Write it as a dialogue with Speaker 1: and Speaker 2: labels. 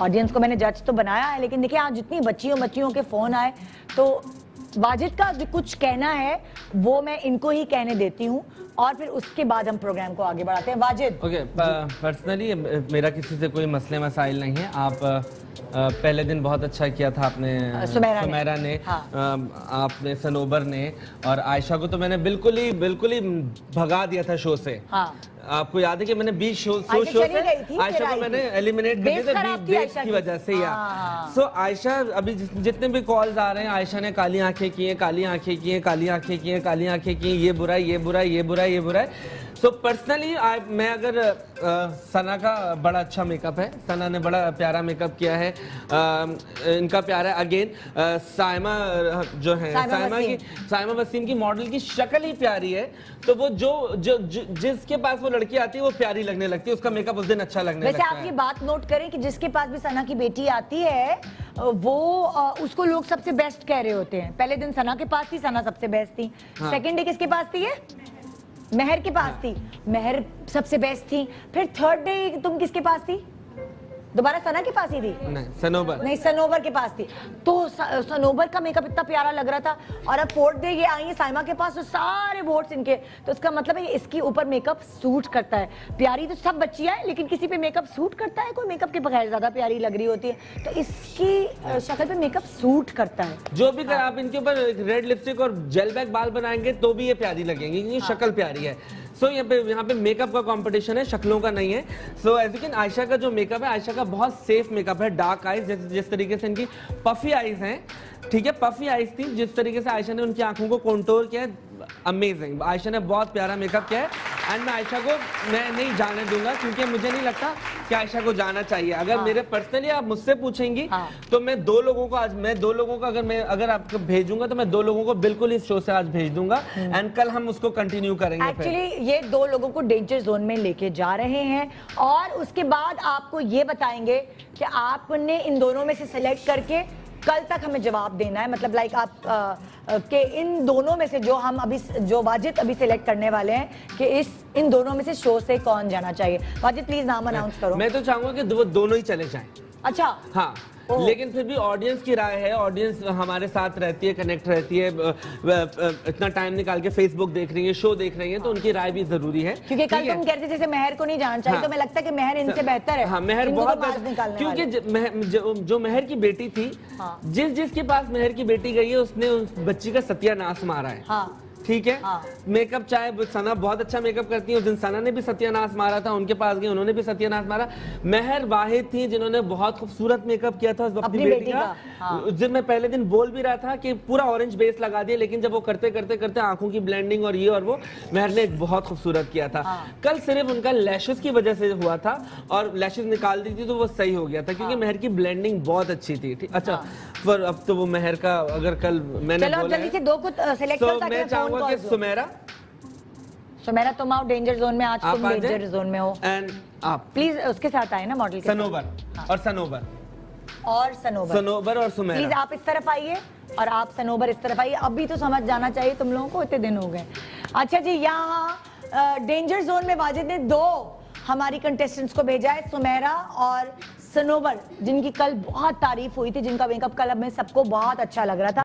Speaker 1: Audience को मैंने जज तो बनाया है, लेकिन देखिए, आज जितनी बच्चियों बच्चियों के फ़ोन आए तो वाजिद का जो कुछ कहना है, वो मैं इनको ही कहने देती हूँ। और फिर उसके बाद हम प्रोग्राम को आगे बढ़ाते हैं वाजिद
Speaker 2: ओके पर्सनली मेरा किसी से कोई मसले मसाइल नहीं है आप अ, अ, पहले दिन बहुत अच्छा किया था आपने
Speaker 1: अ, सुमेरा ने।
Speaker 2: ने
Speaker 1: हाँ।
Speaker 2: अ, आपने सनोबर ने और आयशा को तो मैंने बिल्कुल ही बिल्कुल ही भगा दिया था शो से
Speaker 1: हाँ
Speaker 2: आपको याद है कि मैंने बीच शो शो शो से आयशा को मैंने एलिमिनेट कर दिया था बेस की। वजह से या
Speaker 1: हाँ।
Speaker 2: सो आयशा अभी जितने भी कॉल्स आ रहे हैं आयशा ने काली आँखें की हैं काली आँखें की हैं काली आँखें की हैं काली आँखें की हैं ये बुरा ये बुरा ये बुरा है ये बुरा है। सो पर्सनली मैं अगर अ, सना का बड़ा अच्छा मेकअप है सना ने बड़ा प्यारा मेकअप किया है अ, इनका प्यारा अगेन साइमा जो है
Speaker 1: साइमा
Speaker 2: साइमा की। साइमा वसीम की मॉडल की शक्ल ही प्यारी है। तो वो जो जो, जो जिसके पास वो लड़की आती है वो प्यारी लगने लगती है उसका मेकअप उस दिन अच्छा लगने
Speaker 1: वैसे आप ये बात नोट करें कि जिसके पास भी सना की बेटी आती है वो उसको लोग सबसे बेस्ट कह रहे होते हैं। पहले दिन सना के पास थी सना सबसे बेस्ट थी।
Speaker 2: हाँ।
Speaker 1: सेकंड डे किसके पास थी ये? महर के पास थी। मेहर सबसे बेस्ट थी। फिर थर्ड डे तुम किसके पास थी? दोबारा सना के पास ही थी?
Speaker 2: नहीं सनोबर।
Speaker 1: नहीं सनोबर के पास थी। तो सनोबर का मेकअप इतना प्यारा लग रहा था और अब फोर्थ डे ये आई है साइमा के पास तो सारे वोट्स इनके। तो उसका मतलब है इसके ऊपर मेकअप सूट करता है। प्यारी तो सब बच्चियाँ हैं लेकिन किसी पे मेकअप सूट करता है? कोई मेकअप के बगैर ज़्यादा प्यारी लग रही होती है। तो इसकी शक्ल पे मेकअप सूट करता है।
Speaker 2: जो भी कर आप इनके ऊपर रेड लिपस्टिक और जेल बैक बाल बनाएँगे तो भी ये प्यारी लगेंगी क्योंकि शक्ल प्यारी है। सो so, यहाँ पे यहाँ पे मेकअप का कंपटीशन है शक्लों का नहीं है। सो एज यू आयशा का जो मेकअप है आयशा का बहुत सेफ़ मेकअप है डार्क आईज जिस, जिस तरीके से इनकी पफी आइज़ हैं ठीक है? पफी आइज़ थी जिस तरीके से आयशा ने उनकी आँखों को कंट्रोल किया है अमेजिंग आयशा ने बहुत प्यारा मेकअप किया है। एंड मैं आयशा को मैं नहीं जाने दूँगा क्योंकि मुझे नहीं लगता कि आयशा को जाना चाहिए। अगर
Speaker 1: हाँ।
Speaker 2: मेरे पर्सनली आप मुझसे पूछेंगी
Speaker 1: हाँ।
Speaker 2: तो मैं दो लोगों को आज मैं दो लोगों को अगर मैं अगर आपको भेजूँगा तो मैं दो लोगों को बिल्कुल इस शो से आज भेज दूँगा। एंड कल हम उसको कंटिन्यू करेंगे
Speaker 1: एक्चुअली ये दो लोगों को डेंजर जोन में लेके जा रहे हैं। और उसके बाद आपको ये बताएँगे कि आपने इन दोनों में से सिलेक्ट करके कल तक हमें जवाब देना है। मतलब लाइक आप आ, के कि इन दोनों में से जो हम अभी जो वाजिद अभी सिलेक्ट करने वाले हैं कि इस इन दोनों में से शो से कौन जाना चाहिए? वाजिद प्लीज़ नाम अनाउंस करो।
Speaker 2: मैं तो चाहूँगा कि दो, दोनों ही चले जाए।
Speaker 1: अच्छा।
Speaker 2: हाँ। लेकिन फिर भी ऑडियंस की राय है ऑडियंस हमारे साथ रहती है कनेक्ट रहती है इतना टाइम निकाल के फेसबुक देख रही है शो देख रही है तो उनकी राय भी ज़रूरी है।
Speaker 1: क्योंकि कल तुम कहते थे जैसे मेहर को नहीं जाना चाहिए
Speaker 2: हाँ।
Speaker 1: तो मैं लगता है कि मेहर इनसे बेहतर है।
Speaker 2: हाँ मेहर
Speaker 1: तो
Speaker 2: बहुत क्योंकि। ज- मह- जो, जो मेहर की बेटी थी
Speaker 1: हाँ।
Speaker 2: जिस जिसके पास मेहर की बेटी गई है उसने उस बच्ची का सत्यानाश मारा है।
Speaker 1: हाँ।
Speaker 2: ठीक है
Speaker 1: हाँ।
Speaker 2: मेकअप चाहे सना बहुत अच्छा मेकअप करती है उस दिन सना ने भी सत्यानाश मारा था उनके पास गए उन्होंने भी सत्यानाश मारा मेहर वाहिद थी जिन्होंने बहुत खूबसूरत मेकअप किया था अपनी,
Speaker 1: अपनी
Speaker 2: बेटी
Speaker 1: बेटी
Speaker 2: का
Speaker 1: हाँ।
Speaker 2: उस दिन मैं पहले दिन बोल भी रहा था कि पूरा ऑरेंज बेस लगा दिया लेकिन जब वो करते करते करते आँखों की ब्लेंडिंग और ये और वो मेहर ने बहुत खूबसूरत किया था
Speaker 1: हाँ।
Speaker 2: कल सिर्फ़ उनका लैशेस की वजह से हुआ था और लैशेस निकाल दी थी तो वो सही हो गया था क्योंकि
Speaker 1: हाँ।
Speaker 2: मेहर की ब्लेंडिंग बहुत अच्छी थी अच्छा पर अब तो वो मेहर का अगर कल मैंने बोला है,
Speaker 1: दो
Speaker 2: तो मैं कि सुमेरा?
Speaker 1: सुमेरा तुम आओ डेंजर जोन में आज तुम डेंजर जोन में हो।
Speaker 2: एंड आप।
Speaker 1: प्लीज़ उसके साथ आए ना मॉडल के
Speaker 2: सनोबर
Speaker 1: हाँ।
Speaker 2: और सनोबर
Speaker 1: और सनोबर
Speaker 2: सनोबर और सुमेरा।
Speaker 1: प्लीज़ आप इस तरफ़ आइए और आप सनोबर इस तरफ़ आइए। अभी तो समझ जाना चाहिए तुम लोगों को इतने दिन हो गए। अच्छा जी यहाँ डेंजर जोन में वाजिद ने दो हमारी कंटेस्टेंट्स को भेजा है सुमेरा और सनोबर जिनकी कल बहुत तारीफ़ हुई थी जिनका मेकअप कल अब में सबको बहुत अच्छा लग रहा था।